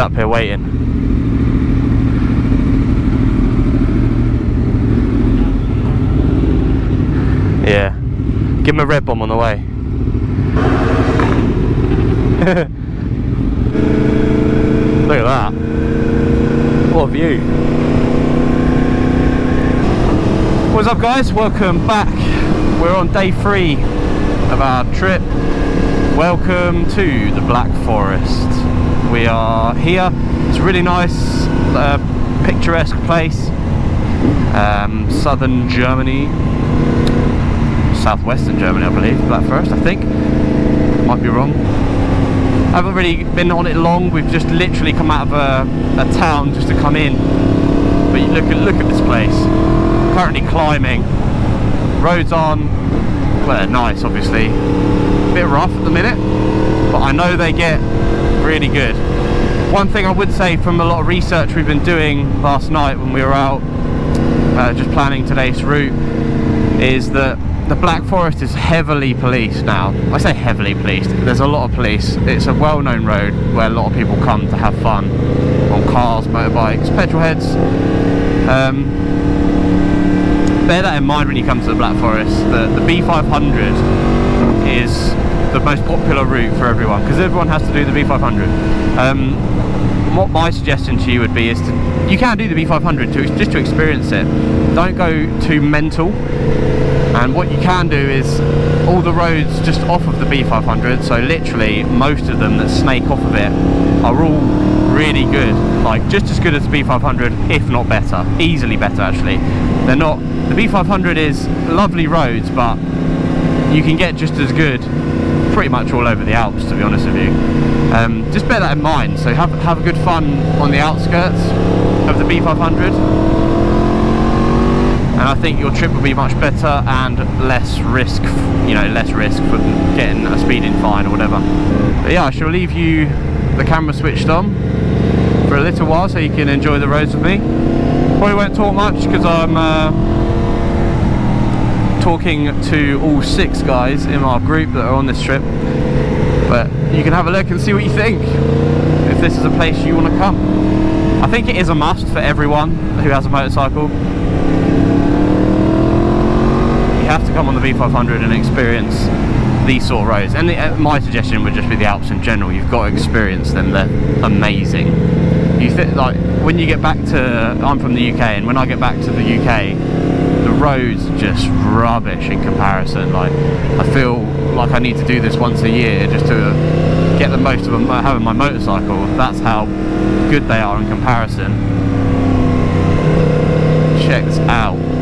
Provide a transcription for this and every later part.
up here waiting. Yeah. Give him a red bomb on the way. Look at that. What a view. What's up guys? Welcome back. We're on day three of our trip. Welcome to the Black Forest. We are here. It's a really nice, uh, picturesque place. Um, southern Germany. Southwestern Germany, I believe. Black first, I think. Might be wrong. I haven't really been on it long. We've just literally come out of a, a town just to come in. But look at look at this place. Currently climbing. Roads on. Well, nice, obviously. Bit rough at the minute, but I know they get really good. One thing I would say from a lot of research we've been doing last night when we were out uh, just planning today's route is that the Black Forest is heavily policed now. I say heavily policed, there's a lot of police. It's a well-known road where a lot of people come to have fun on cars, motorbikes, petrol heads. Um, bear that in mind when you come to the Black Forest. The B500 is the most popular route for everyone because everyone has to do the B500. Um, what my suggestion to you would be is to you can do the B500 to just to experience it. Don't go too mental and what you can do is all the roads just off of the B500 so literally most of them that snake off of it are all really good like just as good as the B500 if not better easily better actually they're not the B500 is lovely roads but you can get just as good pretty much all over the Alps to be honest with you um, just bear that in mind so have, have a good fun on the outskirts of the B500 and I think your trip will be much better and less risk, you know, less risk for getting a speeding fine or whatever. But yeah, I shall leave you the camera switched on for a little while so you can enjoy the roads with me. Probably won't talk much because I'm uh, talking to all six guys in our group that are on this trip. But you can have a look and see what you think, if this is a place you want to come. I think it is a must for everyone who has a motorcycle You have to come on the B500 and experience these sort of roads. And the, uh, my suggestion would just be the Alps in general. You've got to experience them. They're amazing. You think like when you get back to, I'm from the UK, and when I get back to the UK, roads just rubbish in comparison. Like I feel like I need to do this once a year just to get the most of them, uh, having my motorcycle. That's how good they are in comparison. Check this out.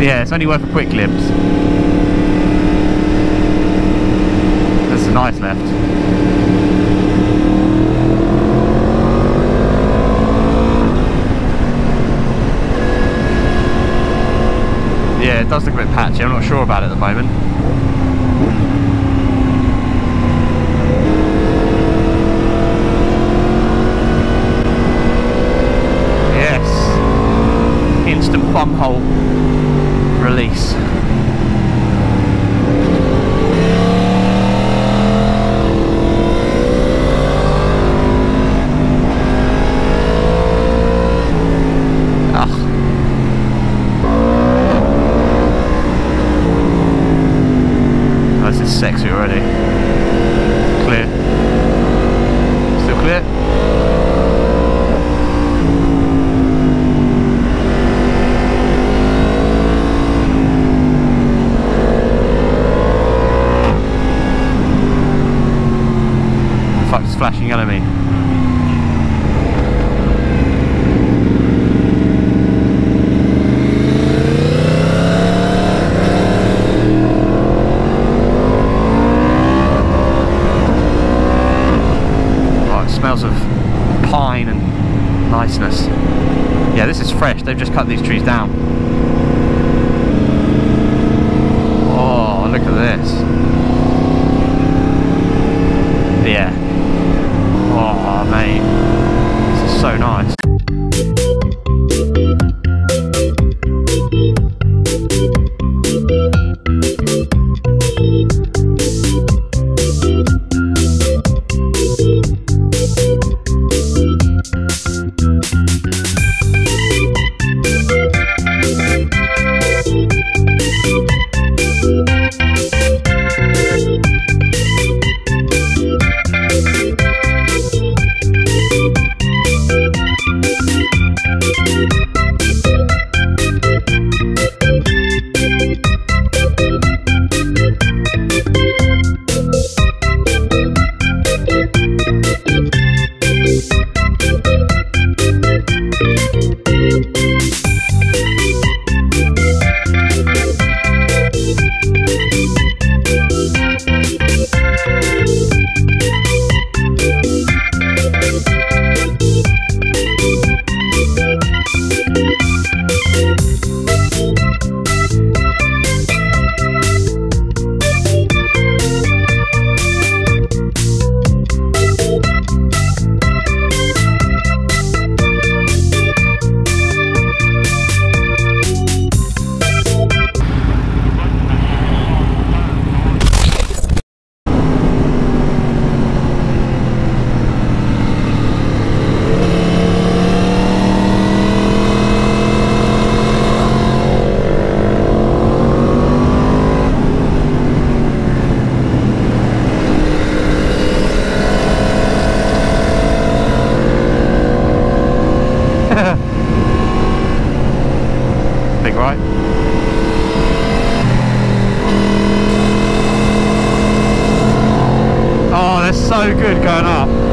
Yeah, it's only worth a quick glimpse. That's a nice left. Yeah, it does look a bit patchy. I'm not sure about it at the moment. Yes. Instant bump hole release. Oh, this is sexy already. flashing enemy. Oh, it smells of pine and niceness. Yeah, this is fresh. They've just cut these trees down. Oh, look at this. Yeah mate. This is so nice. something, right? Oh, that's so good going up.